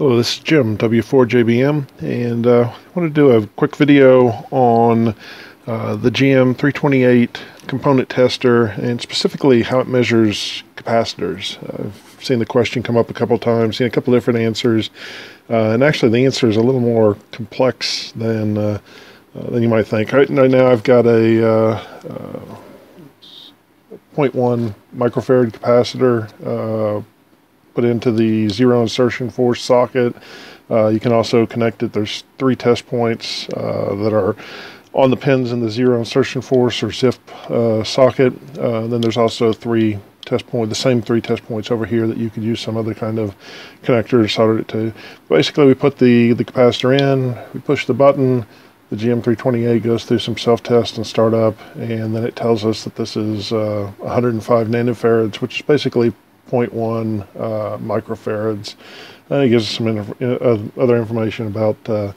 Hello, this is Jim, W4JBM, and uh, I want to do a quick video on uh, the GM328 component tester and specifically how it measures capacitors. I've seen the question come up a couple times, seen a couple different answers, uh, and actually the answer is a little more complex than, uh, uh, than you might think. Right now I've got a uh, 0.1 microfarad capacitor put into the zero insertion force socket. Uh, you can also connect it. There's three test points uh, that are on the pins in the zero insertion force or ZIF uh, socket. Uh, then there's also three test point, the same three test points over here that you could use some other kind of connector to solder it to. Basically, we put the, the capacitor in, we push the button, the GM328 goes through some self-test and startup, and then it tells us that this is uh, 105 nanofarads, which is basically 0.1 uh, microfarads. And it gives us some uh, other information about uh,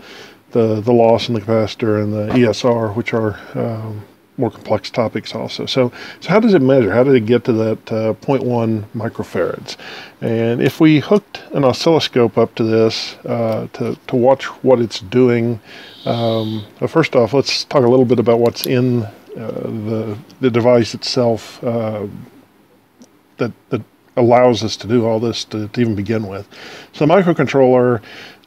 the, the loss in the capacitor and the ESR, which are um, more complex topics also. So, so how does it measure? How did it get to that uh, 0.1 microfarads? And if we hooked an oscilloscope up to this uh, to, to watch what it's doing, um, well, first off, let's talk a little bit about what's in uh, the, the device itself uh, that, that allows us to do all this to, to even begin with. So the microcontroller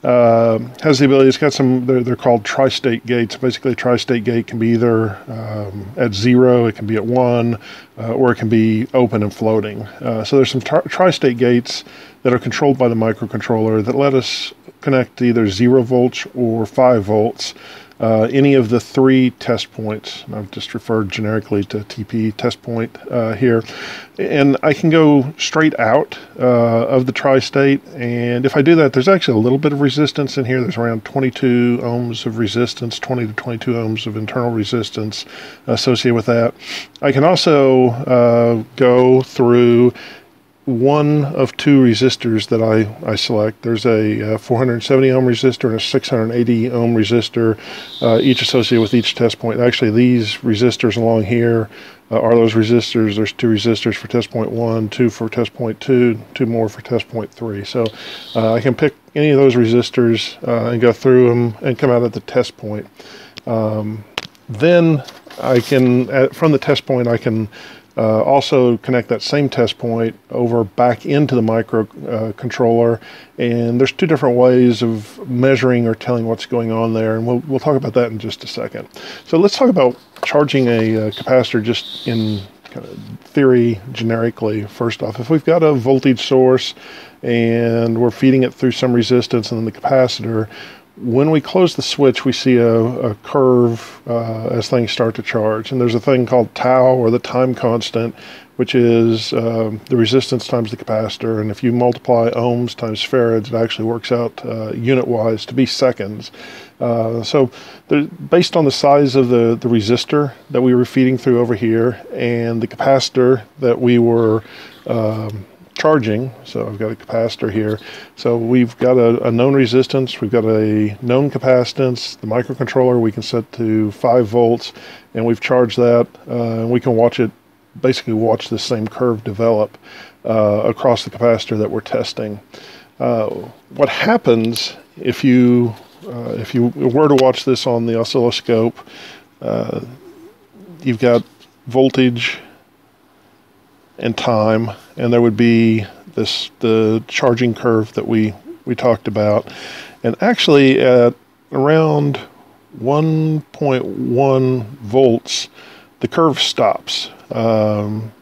uh, has the ability, it's got some, they're, they're called tri-state gates. Basically, a tri-state gate can be either um, at zero, it can be at one, uh, or it can be open and floating. Uh, so there's some tri-state gates that are controlled by the microcontroller that let us connect either zero volts or five volts uh, any of the three test points. I've just referred generically to TP test point uh, here. And I can go straight out uh, of the tri-state. And if I do that, there's actually a little bit of resistance in here. There's around 22 ohms of resistance, 20 to 22 ohms of internal resistance associated with that. I can also uh, go through one of two resistors that I, I select. There's a uh, 470 ohm resistor and a 680 ohm resistor, uh, each associated with each test point. Actually, these resistors along here uh, are those resistors. There's two resistors for test point one, two for test point two, two more for test point three. So uh, I can pick any of those resistors uh, and go through them and come out at the test point. Um, then I can, at, from the test point, I can uh, also connect that same test point over back into the microcontroller. Uh, and there's two different ways of measuring or telling what's going on there. And we'll, we'll talk about that in just a second. So let's talk about charging a, uh, capacitor just in kind of theory generically. First off, if we've got a voltage source and we're feeding it through some resistance and then the capacitor, when we close the switch, we see a, a curve uh, as things start to charge. And there's a thing called tau, or the time constant, which is um, the resistance times the capacitor. And if you multiply ohms times farads, it actually works out uh, unit-wise to be seconds. Uh, so based on the size of the, the resistor that we were feeding through over here and the capacitor that we were um, charging. So I've got a capacitor here. So we've got a, a, known resistance, we've got a known capacitance. The microcontroller we can set to 5 volts, and we've charged that, uh, and we can watch it, basically watch the same curve develop uh, across the capacitor that we're testing. Uh, what happens if you uh, if you were to watch this on the oscilloscope, uh, you've got voltage and time, and there would be this the charging curve that we we talked about, and actually at around 1.1 volts, the curve stops. Um,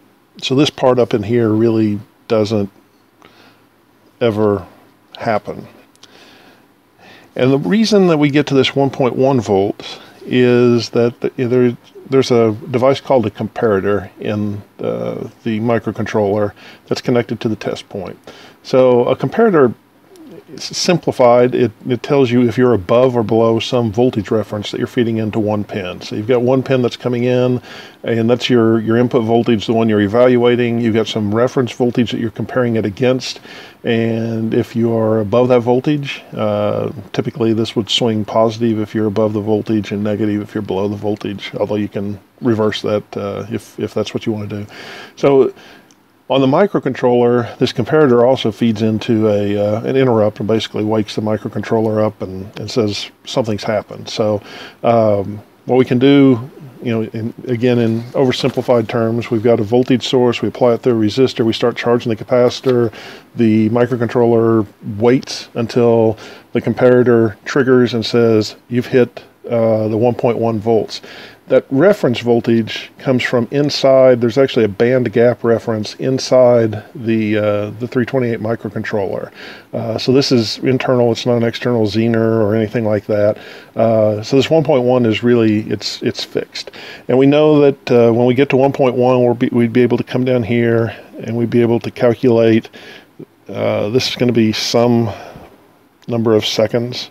so this part up in here really doesn't ever happen. And the reason that we get to this 1.1 volts is that there, there's a device called a comparator in the, the microcontroller that's connected to the test point. So a comparator simplified, it, it tells you if you're above or below some voltage reference that you're feeding into one pin. So you've got one pin that's coming in, and that's your, your input voltage, the one you're evaluating. You've got some reference voltage that you're comparing it against. And if you are above that voltage, uh, typically this would swing positive if you're above the voltage and negative if you're below the voltage, although you can reverse that uh, if, if that's what you want to do. So On the microcontroller, this comparator also feeds into a uh, an interrupt and basically wakes the microcontroller up and, and says something's happened. So um, what we can do, you know, in, again in oversimplified terms, we've got a voltage source. We apply it through a resistor. We start charging the capacitor. The microcontroller waits until the comparator triggers and says you've hit uh, the 1.1 volts that reference voltage comes from inside. There's actually a band gap reference inside the uh, the 328 microcontroller. Uh, so this is internal. It's not an external Zener or anything like that. Uh, so this 1.1 is really it's it's fixed. And we know that uh, when we get to 1.1, we'll be, we'd be able to come down here and we'd be able to calculate. Uh, this is going to be some number of seconds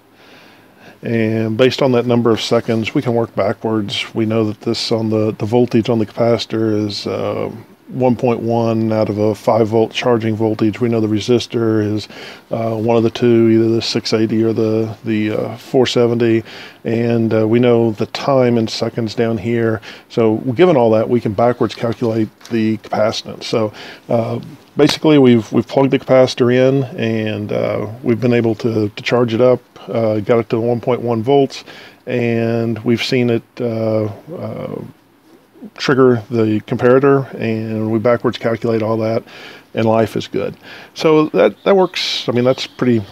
and based on that number of seconds, we can work backwards. We know that this on the, the voltage on the capacitor is uh, 1.1 out of a 5 volt charging voltage. We know the resistor is uh, one of the two, either the 680 or the, the uh, 470. And uh, we know the time in seconds down here. So given all that, we can backwards calculate the capacitance. So uh, basically we've we've plugged the capacitor in and uh, we've been able to, to charge it up uh, got it to 1.1 volts and we've seen it uh, uh, trigger the comparator and we backwards calculate all that and life is good. So that that works I mean that's pretty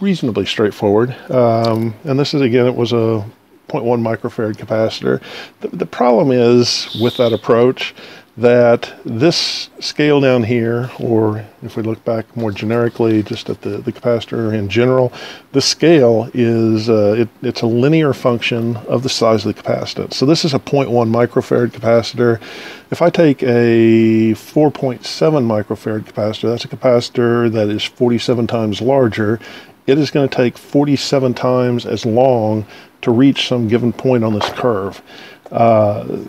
reasonably straightforward. Um, and this is again it was a 0.1 microfarad capacitor. The, the problem is with that approach that this scale down here, or if we look back more generically just at the, the capacitor in general, the scale is uh, it, it's a linear function of the size of the capacitance. So this is a 0.1 microfarad capacitor. If I take a 4.7 microfarad capacitor, that's a capacitor that is 47 times larger, it is going to take 47 times as long to reach some given point on this curve. Uh,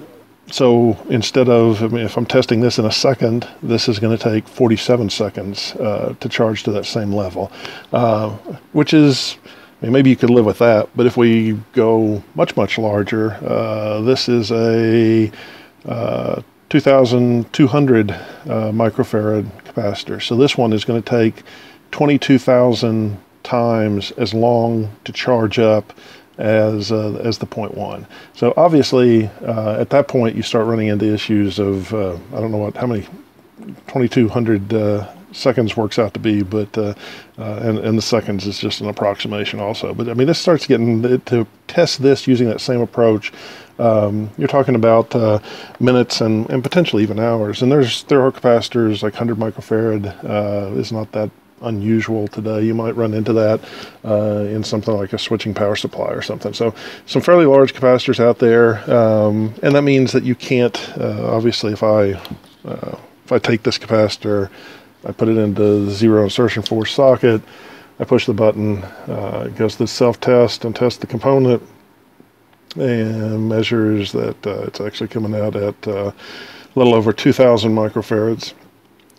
so instead of, I mean, if I'm testing this in a second, this is going to take 47 seconds uh, to charge to that same level, uh, which is, I mean, maybe you could live with that. But if we go much, much larger, uh, this is a uh, 2,200 uh, microfarad capacitor. So this one is going to take 22,000 times as long to charge up as uh, as the point one. So obviously, uh, at that point, you start running into issues of uh, I don't know what how many 2200 uh, seconds works out to be, but uh, uh, and and the seconds is just an approximation also. But I mean, this starts getting to test this using that same approach. Um, you're talking about uh, minutes and, and potentially even hours. And there's there are capacitors like 100 microfarad uh, is not that unusual today. You might run into that uh, in something like a switching power supply or something. So some fairly large capacitors out there, um, and that means that you can't. Uh, obviously, if I uh, if I take this capacitor, I put it into zero insertion force socket. I push the button, uh, it goes to the self-test and test the component and measures that uh, it's actually coming out at uh, a little over 2,000 microfarads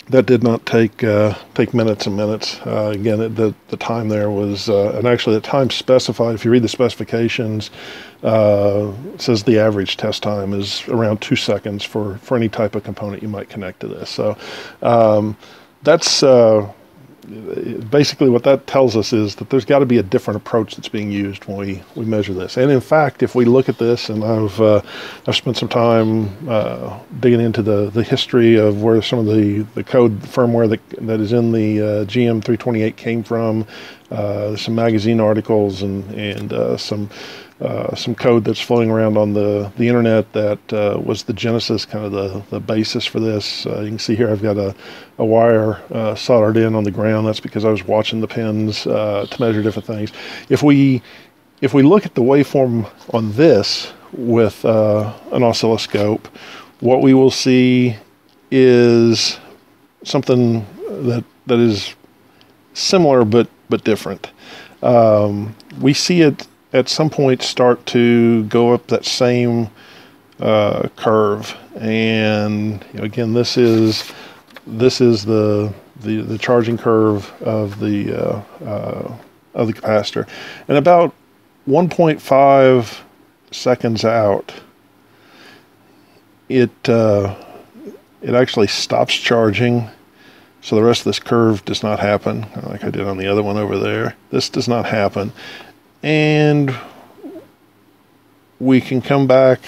that did not take uh, take minutes and minutes. Uh, again, it, the the time there was, uh, and actually the time specified. If you read the specifications, uh, says the average test time is around two seconds for for any type of component you might connect to this. So um, that's uh, basically what that tells us is that there's got to be a different approach that's being used when we, we measure this. And in fact, if we look at this, and I've uh, I've spent some time uh, digging into the, the history of where some of the, the code firmware that that is in the uh, GM 328 came from, uh, some magazine articles and and uh, some uh, some code that's floating around on the, the internet that uh, was the genesis, kind of the, the basis for this. Uh, you can see here I've got a, a wire uh, soldered in on the ground. That's because I was watching the pins uh, to measure different things. If we if we look at the waveform on this with an oscilloscope, what we will see is something that that is similar but but different. Um, we see it at some point start to go up that same uh, curve. And you know, again, this is this is the the, the charging curve of the uh, uh, of the capacitor, and about 1.5 seconds out, it uh, it actually stops charging So the rest of this curve does not happen, like I did on the other one over there. This does not happen. And we can come back.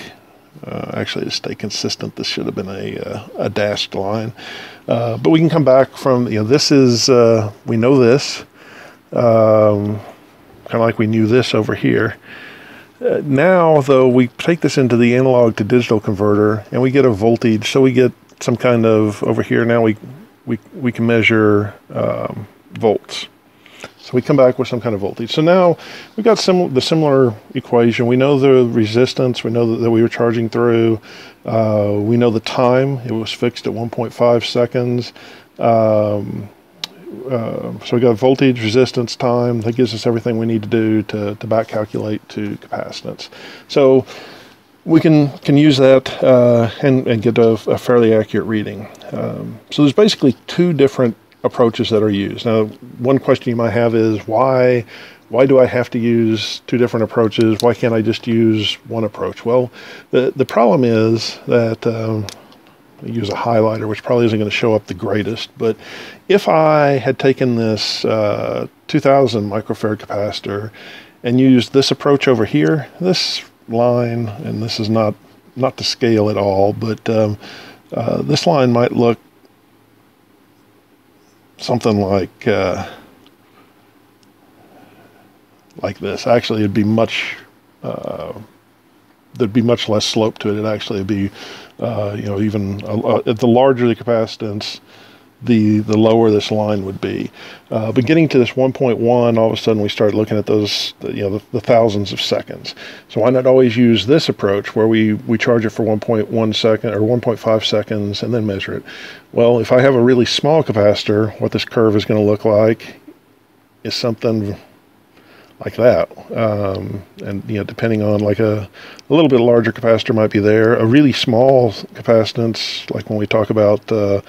Uh, actually, to stay consistent, this should have been a, uh, a dashed line. Uh, but we can come back from, you know, this is, uh, we know this, um, kind of like we knew this over here. Uh, now, though, we take this into the analog to digital converter and we get a voltage. So we get some kind of, over here now we, we, we can measure um, volts. So we come back with some kind of voltage. So now we've got sim- the similar equation. We know the resistance. We know that, that we were charging through. Uh, we know the time. It was fixed at 1.5 seconds. Um, uh, so we got voltage, resistance, time. That gives us everything we need to do to, to back calculate to capacitance. So we can can use that uh, and, and get a, a fairly accurate reading. Um, so there's basically two different approaches that are used. Now, one question you might have is why why do I have to use two different approaches? Why can't I just use one approach? Well, the the problem is that um, I use a highlighter, which probably isn't going to show up the greatest. But if I had taken this uh, 2,000 microfarad capacitor and used this approach over here, this line, and this is not not to scale at all, but um, uh, this line might look something like uh, like this. Actually, it'd be much uh, there'd be much less slope to it. It'd actually be uh, you know even the larger the capacitance, the the lower this line would be. Uh, but getting to this 1.1, all of a sudden we start looking at those you know the, the, thousands of seconds. So why not always use this approach where we we charge it for 1.1 second or 1.5 seconds and then measure it? Well, if I have a really small capacitor, what this curve is going to look like is something like that. Um, and you know, depending on like a, a little bit larger capacitor might be there. A really small capacitance, like when we talk about uh,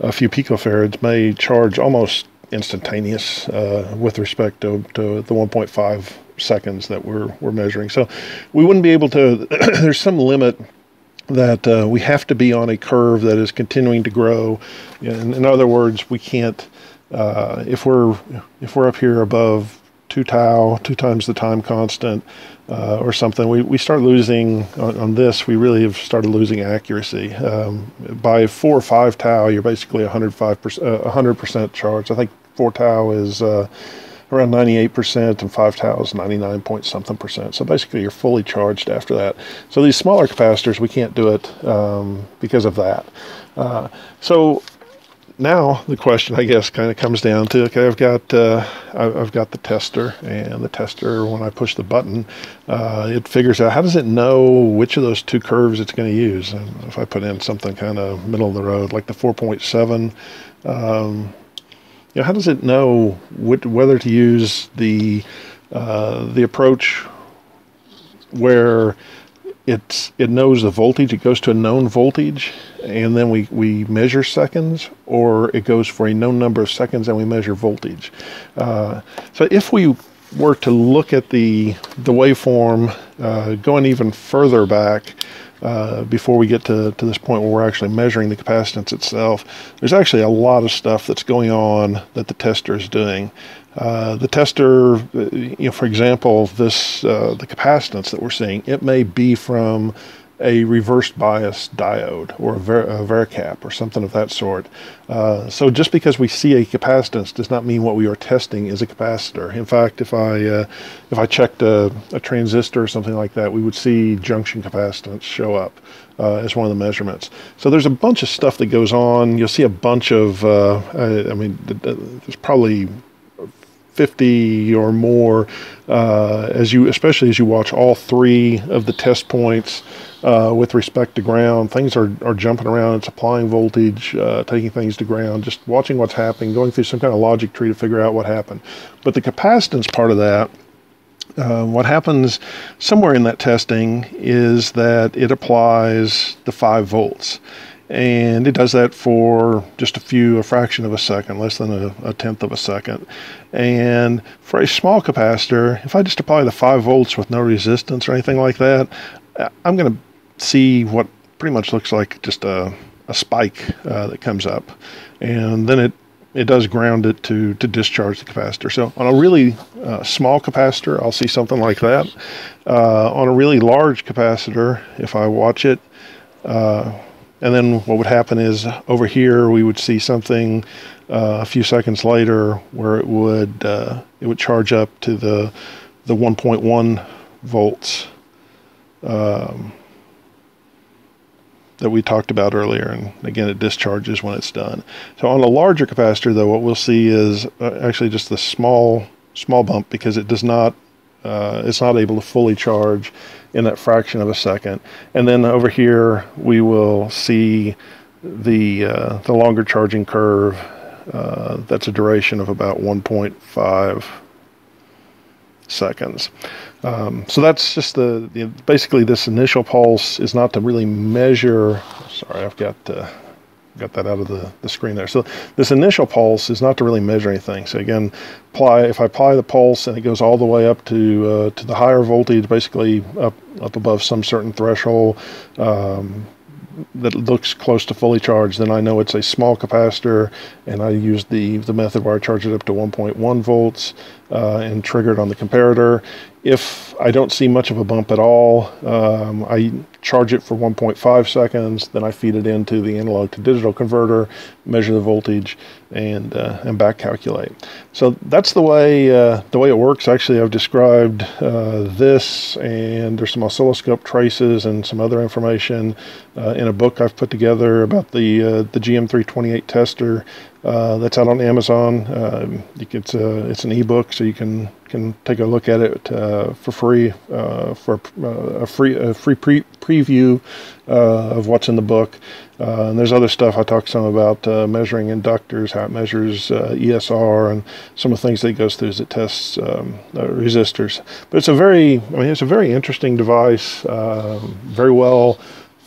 a few picofarads may charge almost instantaneous uh, with respect to, to the 1.5 seconds that we're, we're measuring. So we wouldn't be able to, there's some limit that uh, we have to be on a curve that is continuing to grow. In, in other words, we can't, uh, if we're if we're up here above two tau, two times the time constant, uh, or something, we, we start losing on, on, this. We really have started losing accuracy. Um, by four or five tau, you're basically 105 percent, 100 percent charged. I think four tau is uh, around 98 percent, and five tau is 99 point something percent. So basically, you're fully charged after that. So these smaller capacitors, we can't do it um, because of that. Uh, so now the question, I guess, kind of comes down to okay, I've got uh, I've got the tester, and the tester, when I push the button, uh, it figures out how does it know which of those two curves it's going to use. And if I put in something kind of middle of the road, like the 4.7, um, you know, how does it know which, whether to use the uh, the approach where it's it knows the voltage. It goes to a known voltage, and then we we measure seconds, or it goes for a known number of seconds and we measure voltage. Uh, so if we were to look at the the waveform uh, going even further back. Uh, before we get to, to this point where we're actually measuring the capacitance itself, there's actually a lot of stuff that's going on that the tester is doing. Uh, the tester, uh, you know, for example, this uh, the capacitance that we're seeing, it may be from a reverse bias diode or a, ver- a varicap or something of that sort. Uh, so just because we see a capacitance does not mean what we are testing is a capacitor. In fact, if I uh, if I checked a, a, transistor or something like that, we would see junction capacitance show up. Uh, as one of the measurements. So there's a bunch of stuff that goes on. You'll see a bunch of, I, I mean, there's probably 50 or more uh, as you especially as you watch all three of the test points uh, with respect to ground things are, are jumping around it's applying voltage uh, taking things to ground just watching what's happening going through some kind of logic tree to figure out what happened. But the capacitance part of that uh, what happens somewhere in that testing is that it applies the 5 volts and it does that for just a few, a fraction of a second, less than a, a, tenth of a second. And for a small capacitor, if I just apply the 5 volts with no resistance or anything like that, I'm going to see what pretty much looks like just a, a spike uh, that comes up. And then it it does ground it to to discharge the capacitor. So on a really uh, small capacitor, I'll see something like that. Uh, on a really large capacitor, if I watch it, uh, and then what would happen is over here we would see something uh, a few seconds later where it would uh, it would charge up to the the 1.1 volts. Um, that we talked about earlier, and again, it discharges when it's done. So on a larger capacitor, though, what we'll see is uh, actually just the small small bump because it does not uh, it's not able to fully charge in that fraction of a second. And then over here, we will see the uh, the longer charging curve. Uh, that's a duration of about 1.5 seconds. Um, so that's just the, the, basically this initial pulse is not to really measure. Sorry, I've got uh, got that out of the, the screen there. So this initial pulse is not to really measure anything. So again, apply if I apply the pulse and it goes all the way up to uh, to the higher voltage, basically up up above some certain threshold. Um, that looks close to fully charged, then I know it's a small capacitor, and I use the the method where I charge it up to 1.1 volts uh, and trigger it on the comparator. If I don't see much of a bump at all, um, I charge it for 1.5 seconds, then I feed it into the analog to digital converter, measure the voltage, and uh, and back calculate. So that's the way uh, the way it works. Actually, I've described uh, this, and there's some oscilloscope traces and some other information uh, in a book I've put together about the uh, the GM328 tester. Uh, that's out on Amazon. Um, it's a, it's an ebook, so you can can take a look at it uh, for free uh, for uh, a free a free pre- preview uh, of what's in the book. Uh, and there's other stuff I talk some about measuring inductors, how it measures ESR, and some of the things that it goes through as it tests um, resistors. But it's a very I mean it's a very interesting device, um, very well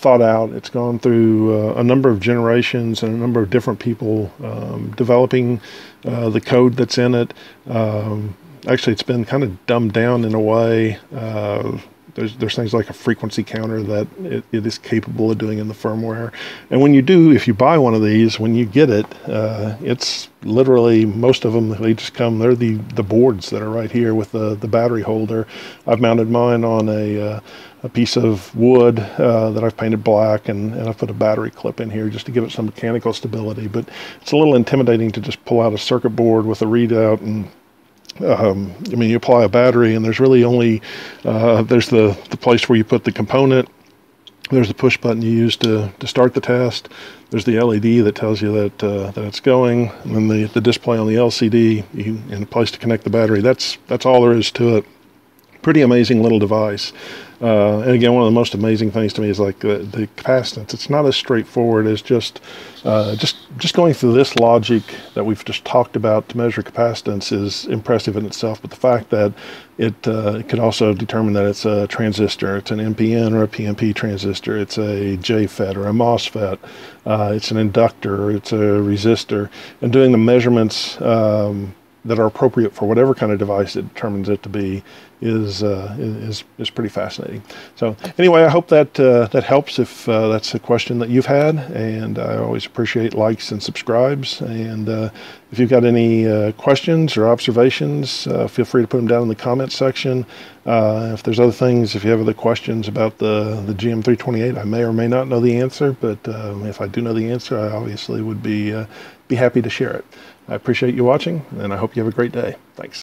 thought out. It's gone through uh, a number of generations and a number of different people um, developing uh, the code that's in it. Um, actually, it's been kind of dumbed down in a way. Uh, there's there's things like a frequency counter that it, it is capable of doing in the firmware. And when you do, if you buy one of these, when you get it, uh, it's literally most of them. They just come. They're the the boards that are right here with the the battery holder. I've mounted mine on a uh, a piece of wood uh, that I've painted black, and, and I've put a battery clip in here just to give it some mechanical stability. But it's a little intimidating to just pull out a circuit board with a readout and um, I mean, you apply a battery, and there's really only uh, there's the the place where you put the component. There's the push button you use to, to start the test. There's the LED that tells you that uh, that it's going, and then the, the display on the LCD you, and a place to connect the battery. That's that's all there is to it. Pretty amazing little device. Uh, and again, one of the most amazing things to me is like the, the capacitance. It's not as straightforward as just uh, just just going through this logic that we've just talked about to measure capacitance is impressive in itself. But the fact that it, uh, it could also determine that it's a transistor, it's an NPN or a PNP transistor, it's a JFET or a MOSFET, uh, it's an inductor, it's a resistor, and doing the measurements. Um, that are appropriate for whatever kind of device it determines it to be is uh, is is pretty fascinating. So anyway, I hope that uh, that helps if uh, that's a question that you've had, and I always appreciate likes and subscribes. And uh, if you've got any uh, questions or observations, uh, feel free to put them down in the comments section. if there's other things, if you have other questions about the the GM328, I may or may not know the answer, but um, if I do know the answer, I obviously would be be happy to share it. I appreciate you watching, and I hope you have a great day. Thanks.